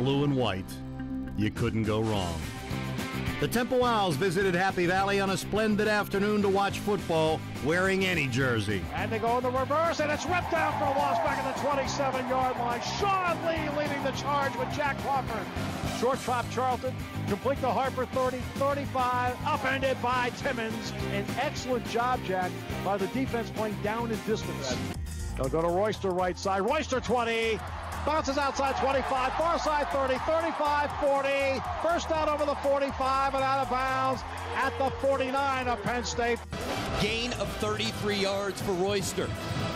blue and white. You couldn't go wrong. The Temple Owls visited Happy Valley on a splendid afternoon to watch football wearing any jersey. And they go in the reverse, and it's ripped out for a loss back at the 27 yard line. Sean Lee leading the charge with Jack Crawford. Short trap Charlton, complete to Harper 30, 35, upended by Timmons. An excellent job, Jack, by the defense playing down in distance. They'll go to Royster right side. Royster 20, Bounces outside 25, far side 30, 35, 40. First down over the 45 and out of bounds at the 49 of Penn State. Gain of 33 yards for Royster.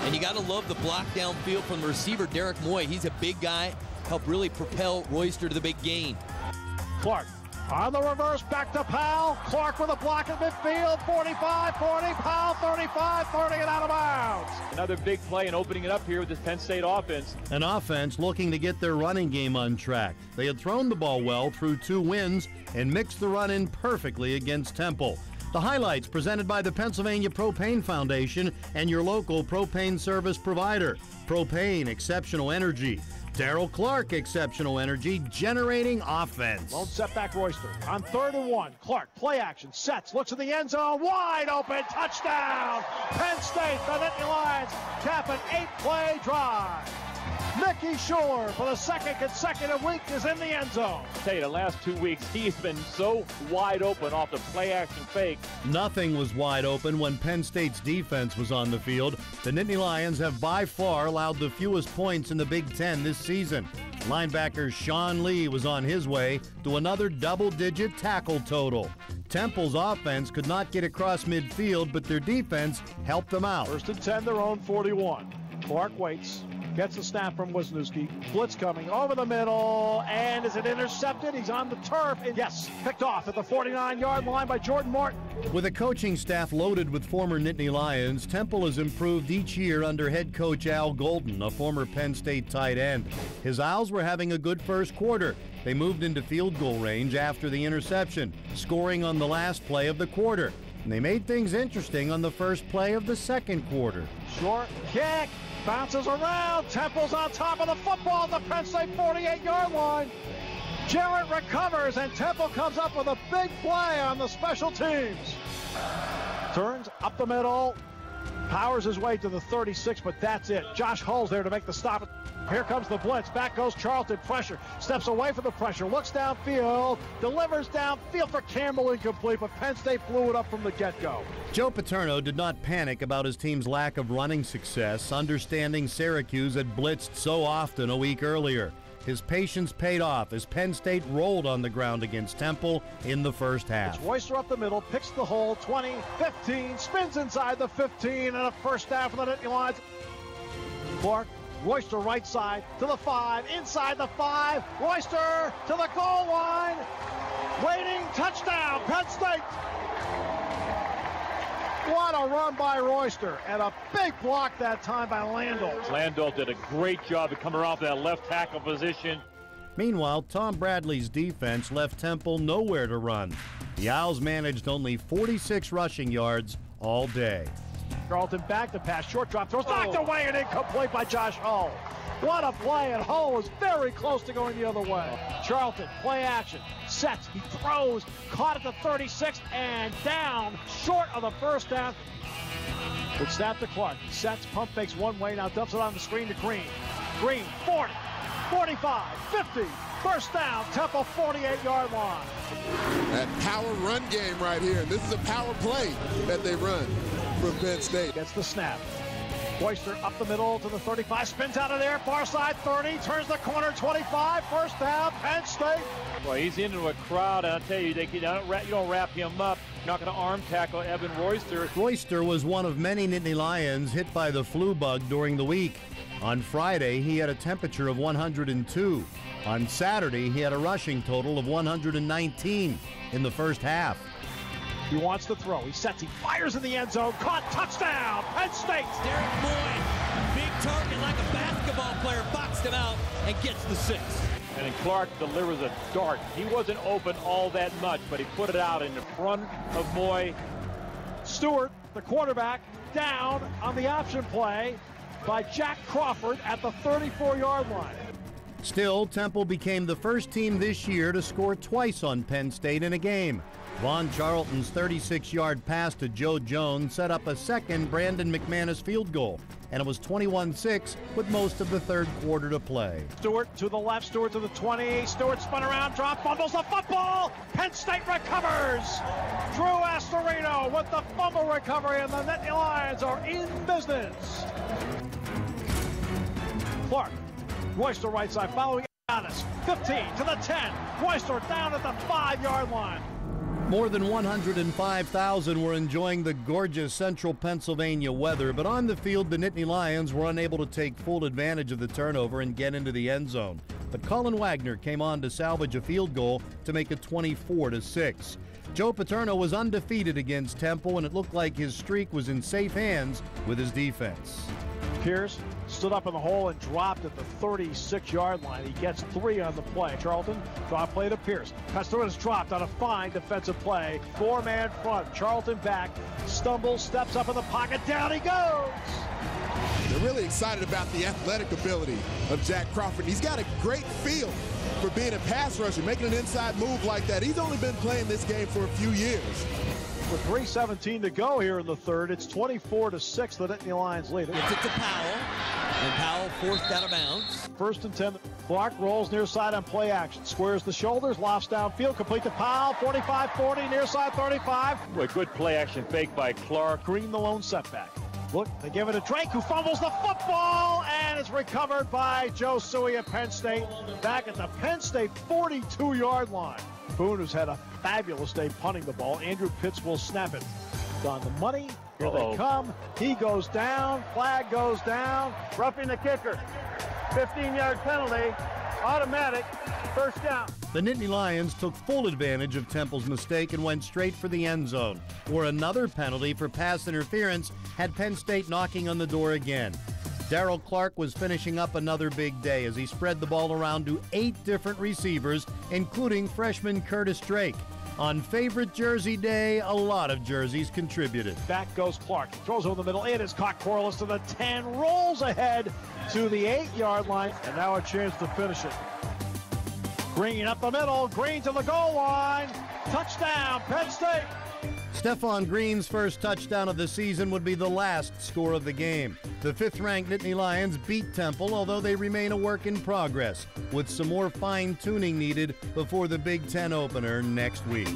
And you got to love the block downfield from the receiver, Derek Moye. He's a big guy, helped really propel Royster to the big gain. Clark on the reverse, back to Powell. Clark with a block in midfield. 45 40. Powell 35 30 and out of bounds. Another big play and opening it up here with this Penn State offense. An offense looking to get their running game on track. They had thrown the ball well through two wins and mixed the run in perfectly against Temple. The highlights presented by the Pennsylvania Propane Foundation and your local propane service provider. Propane, exceptional energy. Daryll Clark, exceptional energy, generating offense. Lone setback Royster. On third and one, Clark, play action, sets, looks at the end zone, wide open, touchdown! Penn State, the Nittany Lions cap an eight-play drive. Mickey Shuler for the second consecutive week, is in the end zone. Tell you, the last two weeks, he's been so wide open off the play action fake. Nothing was wide open when Penn State's defense was on the field. The Nittany Lions have by far allowed the fewest points in the Big Ten this season. Linebacker Sean Lee was on his way to another double digit tackle total. Temple's offense could not get across midfield, but their defense helped them out. First and 10, their own 41. Clark waits, Gets the snap from Wisniewski. Blitz coming over the middle. And is it intercepted? He's on the turf. And yes, picked off at the 49 yard line by Jordan Martin. With a coaching staff loaded with former Nittany Lions, Temple has improved each year under head coach Al Golden, a former Penn State tight end. His Owls were having a good first quarter. They moved into field goal range after the interception, scoring on the last play of the quarter. And they made things interesting on the first play of the second quarter. Short kick. Bounces around. Temple's on top of the football at the Penn State 48 yard line. Jarrett recovers, and Temple comes up with a big play on the special teams. Turns up the middle, powers his way to the 36, but that's it. Josh Hull's there to make the stop. Here comes the blitz. Back goes Charlton. Pressure. Steps away from the pressure. Looks downfield. Delivers downfield for Campbell incomplete, but Penn State blew it up from the get-go. Joe Paterno did not panic about his team's lack of running success, understanding Syracuse had blitzed so often a week earlier. His patience paid off as Penn State rolled on the ground against Temple in the first half. It's Royster up the middle, picks the hole, 20, 15, spins inside the 15, and a first down for the Nittany Lions. Clark Royster right side to the five, inside the five. Royster to the goal line. Waiting, touchdown, Penn State. What a run by Royster, and a big block that time by Landolt. Landolt did a great job of coming off that left tackle position. Meanwhile, Tom Bradley's defense left Temple nowhere to run. The Owls managed only 46 rushing yards all day. Charlton back to pass, short drop, throws knocked oh. away and incomplete by Josh Hull. What a play, and Hull was very close to going the other way. Charlton, play action, sets, he throws, caught at the 36 and down, short of the first down. Good snap to Clark. Sets, pump fakes one way, now dumps it on the screen to Green. Green, 40, 45, 50, first down, Temple 48 yard line. That power run game right here. This is a power play that they run from Penn State. Gets the snap. Royster up the middle to the 35, spins out of there, far side 30, turns the corner 25, first down, Penn State. Well, he's into a crowd, and I'll tell you, they, you, don't wrap, you don't wrap him up. You're not going to arm tackle Evan Royster. Royster was one of many Nittany Lions hit by the flu bug during the week. On Friday, he had a temperature of 102. On Saturday, he had a rushing total of 119 in the first half. He wants to throw. He sets. He fires in the end zone. Caught. Touchdown. Penn State. Derek Moye, big target like a basketball player, boxed him out and gets the six. And then Clark delivers a dart. He wasn't open all that much, but he put it out in the front of Moye. Stewart, the quarterback, down on the option play by Jack Crawford at the 34-yard line. Still, Temple became the first team this year to score twice on Penn State in a game. Vaughn Charlton's 36 yard pass to Joe Jones set up a second Brandon McManus field goal, and it was 21 6 with most of the third quarter to play. Stewart to the left, Stewart to the 20. Stewart spun around, drop, fumbles the football. Penn State recovers. Drew Astorino with the fumble recovery, and the Nittany Lions are in business. Clark, Royster right side, following Giannis. 15 to the 10. Royster down at the five yard line. More than 105,000 were enjoying the gorgeous central Pennsylvania weather, but on the field, the Nittany Lions were unable to take full advantage of the turnover and get into the end zone. But Collin Wagner came on to salvage a field goal to make it 24 to 6. Joe Paterno was undefeated against Temple, and it looked like his streak was in safe hands with his defense. Pierce stood up in the hole and dropped at the 36 yard line. He gets three on the play. Charlton, drop play to Pierce. Through is dropped on a fine defensive play. Four man front. Charlton back, stumbles, steps up in the pocket. Down he goes. They're really excited about the athletic ability of Jack Crawford. He's got a great feel for being a pass rusher, making an inside move like that. He's only been playing this game for a few years. With 3.17 to go here in the third, it's 24 to 6 the Nittany Lions lead. Gets it to Powell, and Powell forced out of bounds. First and 10. Clark rolls near side on play action. Squares the shoulders, lofts downfield, complete to Powell. 45 40, near side 35. A good play action fake by Clark. Green the lone setback. Look, they give it to Drake, who fumbles the football, and it's recovered by Joe Suhey at Penn State. Back at the Penn State 42 yard line. Boone, who's had a fabulous day punting the ball. Andrew Pitts will snap it. On the money. Here Uh-oh. they come. He goes down. Flag goes down. Roughing the kicker. 15 yard penalty. Automatic. First down. The Nittany Lions took full advantage of Temple's mistake and went straight for the end zone, where another penalty for pass interference had Penn State knocking on the door again. Daryll Clark was finishing up another big day as he spread the ball around to eight different receivers, including freshman Curtis Drake. On favorite jersey day, a lot of jerseys contributed. Back goes Clark. Throws over the middle. It is caught Quarless to the 10. Rolls ahead to the 8 yard line. And now a chance to finish it. Green up the middle. Green to the goal line. Touchdown, Penn State. Stephfon Green's first touchdown of the season would be the last score of the game. The fifth ranked Nittany Lions beat Temple, although they remain a work in progress, with some more fine tuning needed before the Big Ten opener next week.